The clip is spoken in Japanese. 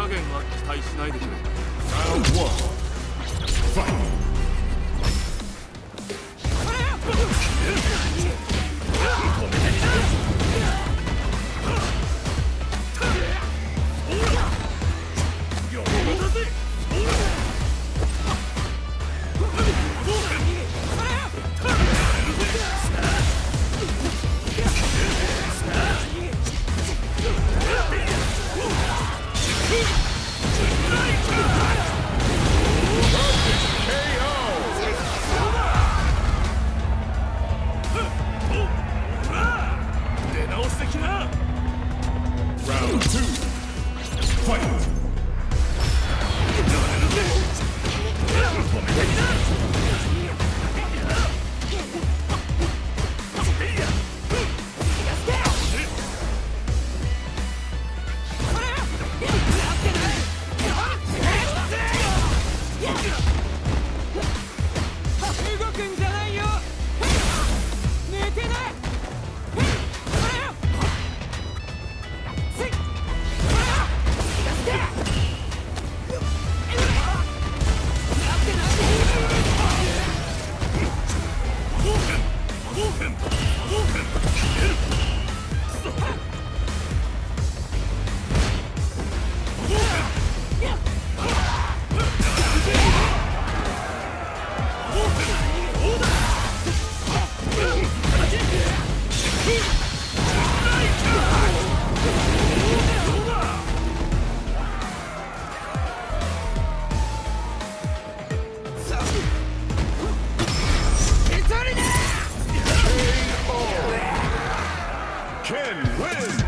加減は期待しないでくれ。win.